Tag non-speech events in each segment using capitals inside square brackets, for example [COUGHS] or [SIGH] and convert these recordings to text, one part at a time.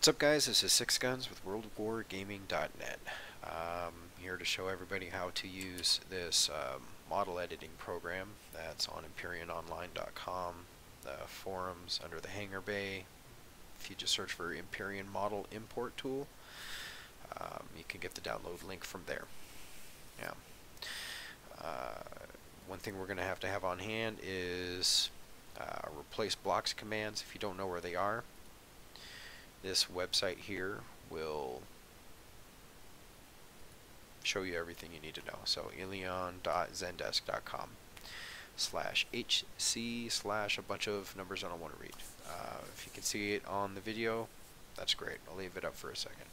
What's up guys, this is Six Guns with WorldWarGaming.net. Um, here to show everybody how to use this um, model editing program that's on EmpyrionOnline.com, the forums under the Hangar Bay. If you just search for Empyrion Model Import Tool, um, you can get the download link from there. Yeah. Uh, one thing we're going to have to have on hand is uh, replace blocks commands if you don't know where they are this website here will show you everything you need to know. So eleon.zendesk.com slash hc slash a bunch of numbers I don't want to read. Uh, if you can see it on the video, that's great. I'll leave it up for a second.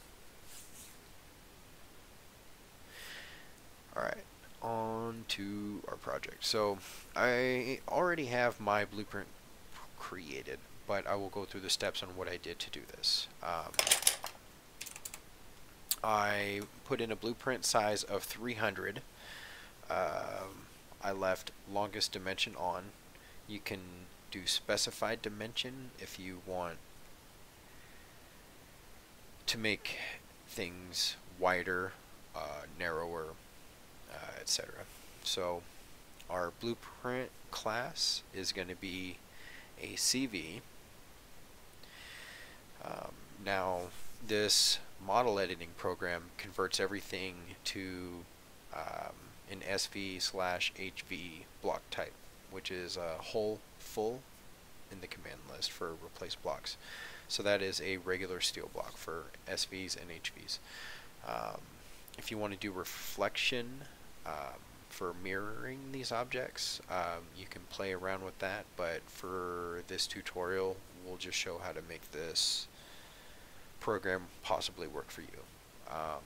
Alright, on to our project. So I already have my blueprint created but I will go through the steps on what I did to do this. Um, I put in a blueprint size of 300. Um, I left longest dimension on. You can do specified dimension if you want to make things wider, uh, narrower, uh, etc. So our blueprint class is going to be a CV um, now, this model editing program converts everything to um, an SV slash HV block type, which is a hull full in the command list for replace blocks. So that is a regular steel block for SVs and HVs. Um, if you want to do reflection um, for mirroring these objects, um, you can play around with that, but for this tutorial, we'll just show how to make this program possibly work for you. Um,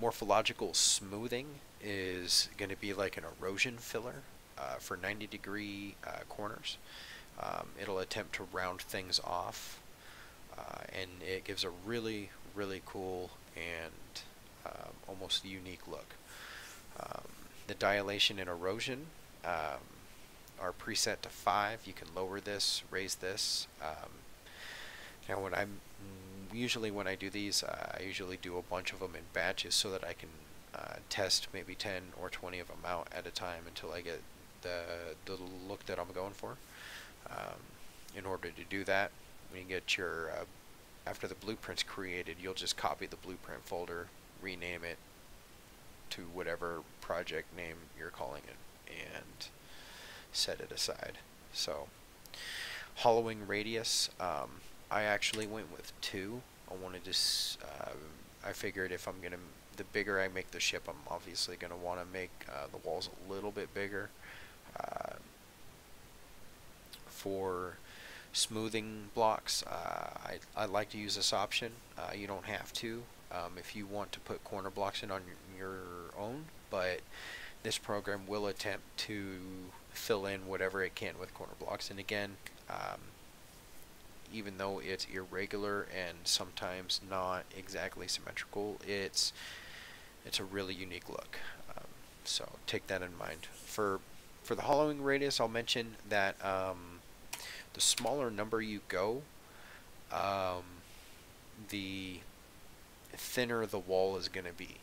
morphological smoothing is going to be like an erosion filler uh, for 90 degree uh, corners. Um, it'll attempt to round things off uh, and it gives a really really cool and um, almost unique look. Um, the dilation and erosion um, are preset to 5. You can lower this, raise this. Um, now when I'm, usually when I do these, uh, I usually do a bunch of them in batches so that I can uh, test maybe 10 or 20 of them out at a time until I get the, the look that I'm going for. Um, in order to do that, when you get your, uh, after the blueprint's created, you'll just copy the blueprint folder, rename it to whatever project name you're calling it, and set it aside. So, hollowing radius, um, I actually went with two. I wanted to, uh, I figured if I'm going to, the bigger I make the ship, I'm obviously going to want to make uh, the walls a little bit bigger. Uh, for smoothing blocks, uh, I, I like to use this option. Uh, you don't have to um, if you want to put corner blocks in on your own, but this program will attempt to fill in whatever it can with corner blocks. And again, um, even though it's irregular and sometimes not exactly symmetrical, it's it's a really unique look. Um, so take that in mind. For for the hollowing radius, I'll mention that um, the smaller number you go, um, the thinner the wall is going to be.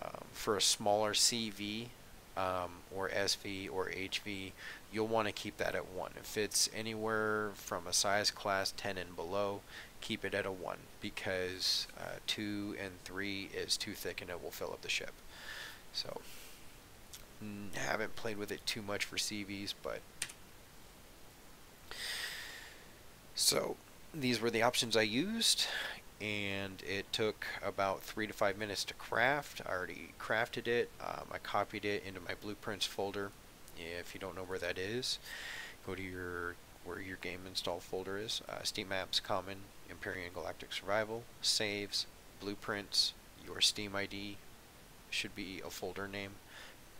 Um, for a smaller CV, um, or SV or HV, you'll want to keep that at 1. If it's anywhere from a size class 10 and below, keep it at a 1 because uh, 2 and 3 is too thick and it will fill up the ship. So, haven't played with it too much for CVs, but so these were the options I used and it took about three to five minutes to craft. I already crafted it. Um, I copied it into my blueprints folder. If you don't know where that is, go to your where your game install folder is. Uh, Steam Apps, Common, Empyrion Galactic Survival, Saves, Blueprints, your Steam ID should be a folder name.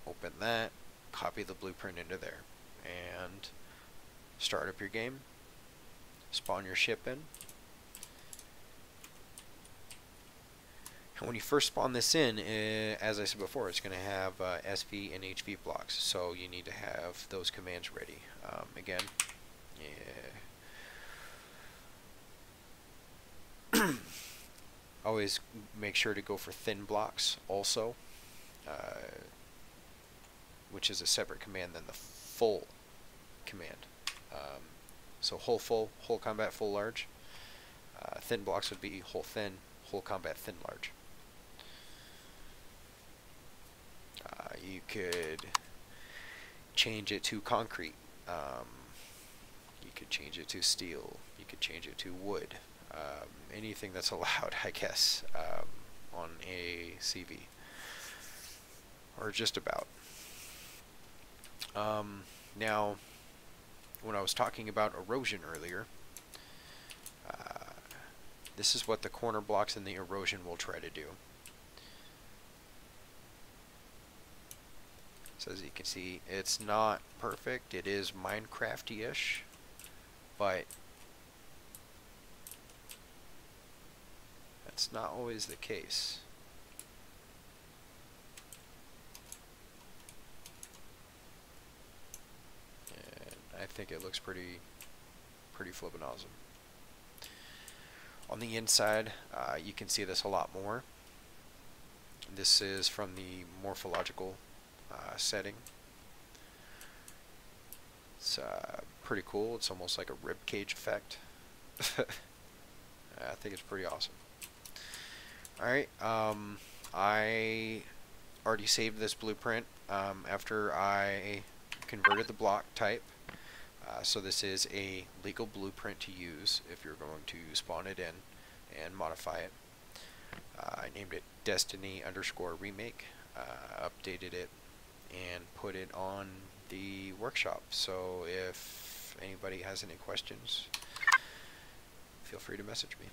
Open that, copy the blueprint into there, and start up your game. Spawn your ship in, And when you first spawn this in, uh, as I said before, it's going to have uh, SV and HV blocks. So you need to have those commands ready. Um, again, yeah. [COUGHS] Always make sure to go for thin blocks also, uh, which is a separate command than the full command. Um, so hull full, hull combat full large. Uh, thin blocks would be hull thin, hull combat thin large. Uh, you could change it to concrete. Um, you could change it to steel. You could change it to wood. Um, anything that's [LAUGHS] allowed, I guess, um, on a CV. Or just about. Um, now, when I was talking about erosion earlier, uh, this is what the corner blocks and the erosion will try to do. So as you can see, it's not perfect. It is Minecrafty-ish, but that's not always the case. And I think it looks pretty, pretty flippin' awesome. On the inside, uh, you can see this a lot more. This is from the morphological uh, setting. It's uh, pretty cool. It's almost like a ribcage effect. [LAUGHS] I think it's pretty awesome. Alright, um, I already saved this blueprint um, after I converted the block type. Uh, so this is a legal blueprint to use if you're going to spawn it in and modify it. Uh, I named it Destiny underscore remake, uh, updated it, and put it on the workshop. So if anybody has any questions, feel free to message me.